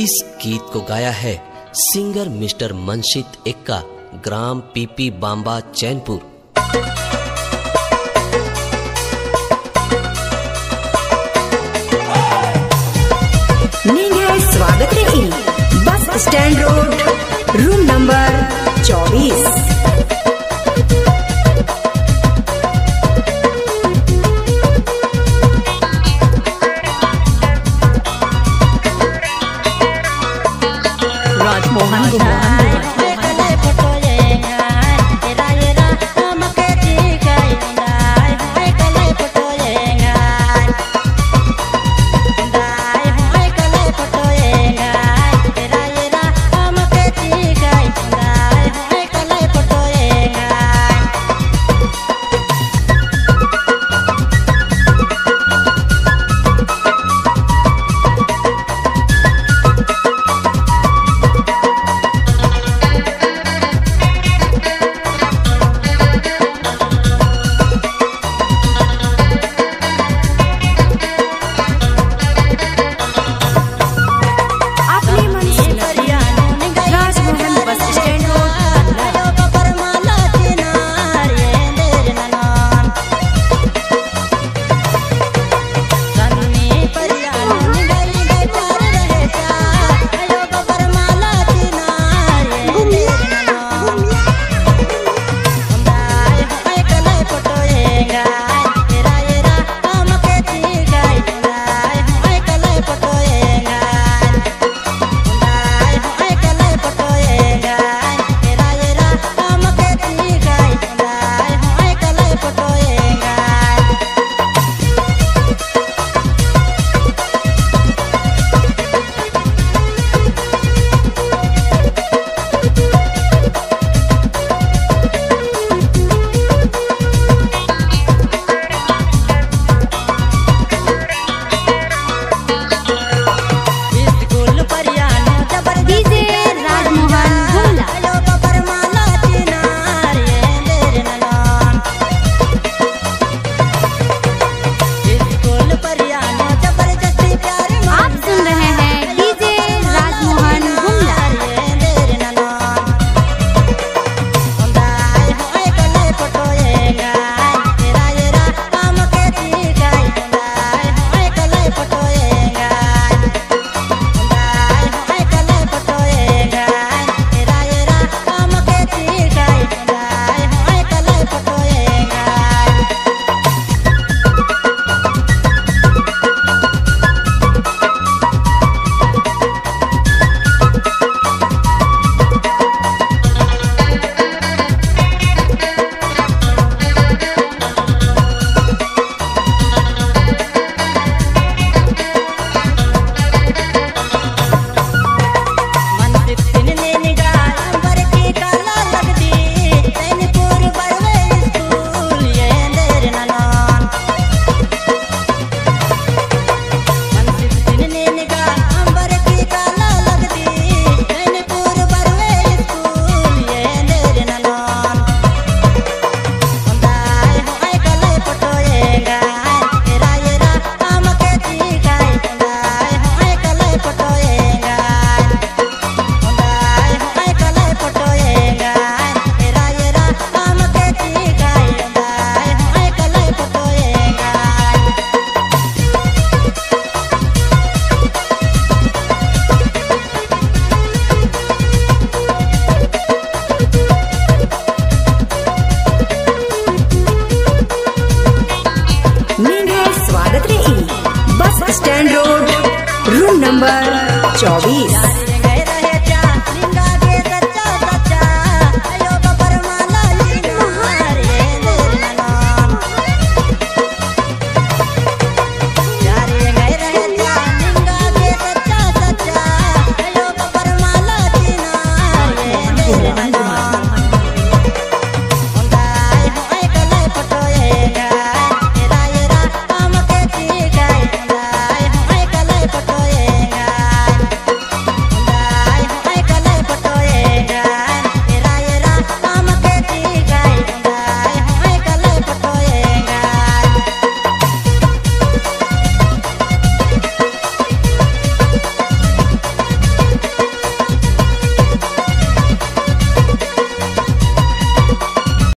इस गीत को गाया है सिंगर मिस्टर मनशित एक्का, ग्राम पीपी बांबा, चैनपुर। स्वागत है bus stand road. Bus stand road room number 24